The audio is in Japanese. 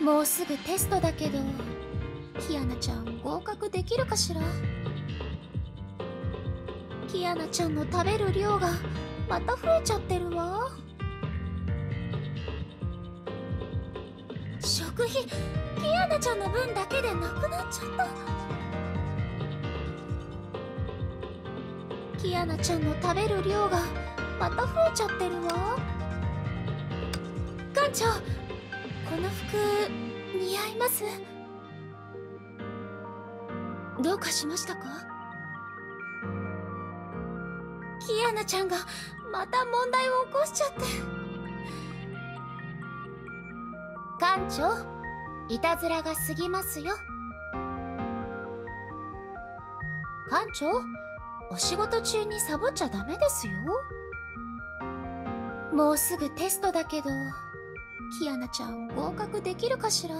もうすぐテストだけどキアナちゃん合格できるかしら？キアナちゃんの食べる量がまた増えちゃってるわ。食費キアナちゃんの分だけでなくなっちゃった。キアナちゃんの食べる量がまた増えちゃってるわ。館長この服似合います？どうかしましたか？キアナちゃんがまた問題を起こしちゃって。館長いたずらが過ぎますよ。館長お仕事中にサボっちゃダメですよ。もうすぐテストだけど。キアナちゃん合格できるかしら？